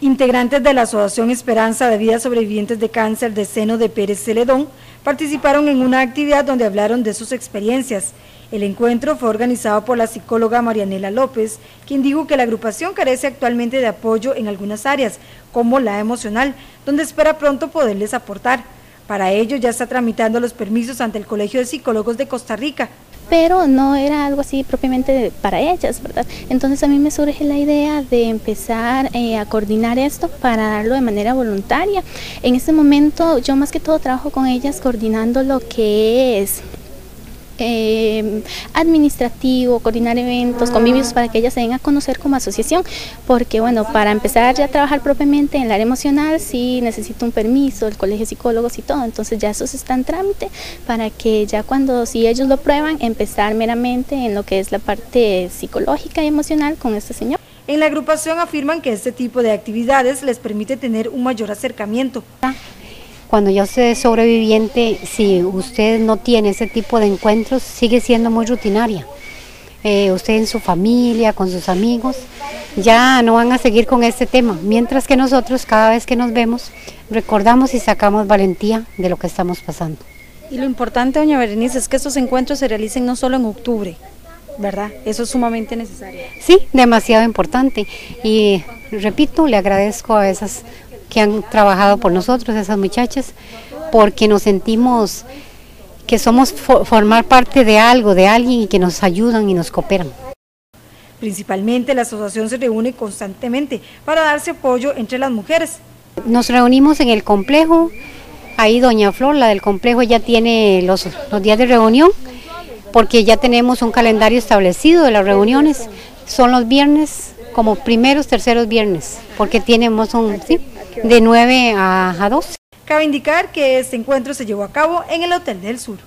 Integrantes de la Asociación Esperanza de Vida Sobrevivientes de Cáncer de Seno de Pérez Celedón participaron en una actividad donde hablaron de sus experiencias. El encuentro fue organizado por la psicóloga Marianela López, quien dijo que la agrupación carece actualmente de apoyo en algunas áreas, como la emocional, donde espera pronto poderles aportar. Para ello ya está tramitando los permisos ante el Colegio de Psicólogos de Costa Rica, pero no era algo así propiamente para ellas, ¿verdad? Entonces a mí me surge la idea de empezar eh, a coordinar esto para darlo de manera voluntaria. En este momento yo más que todo trabajo con ellas coordinando lo que es eh, administrativo, coordinar eventos, convivios para que ellas se den a conocer como asociación, porque bueno, para empezar ya a trabajar propiamente en el área emocional sí necesito un permiso, el colegio de psicólogos y todo, entonces ya eso está en trámite para que ya cuando si ellos lo prueban, empezar meramente en lo que es la parte psicológica y emocional con este señor. En la agrupación afirman que este tipo de actividades les permite tener un mayor acercamiento. Cuando ya usted es sobreviviente, si usted no tiene ese tipo de encuentros, sigue siendo muy rutinaria. Eh, usted en su familia, con sus amigos, ya no van a seguir con este tema, mientras que nosotros cada vez que nos vemos recordamos y sacamos valentía de lo que estamos pasando. Y lo importante, doña Berenice, es que estos encuentros se realicen no solo en octubre, ¿verdad? Eso es sumamente necesario. Sí, demasiado importante. Y repito, le agradezco a esas que han trabajado por nosotros, esas muchachas, porque nos sentimos que somos formar parte de algo, de alguien y que nos ayudan y nos cooperan. Principalmente la asociación se reúne constantemente para darse apoyo entre las mujeres. Nos reunimos en el complejo, ahí doña Flor, la del complejo, ya tiene los, los días de reunión, porque ya tenemos un calendario establecido de las reuniones, son los viernes como primeros, terceros viernes, porque tenemos un, ¿sí? De 9 a, a 12. Cabe indicar que este encuentro se llevó a cabo en el Hotel del Sur.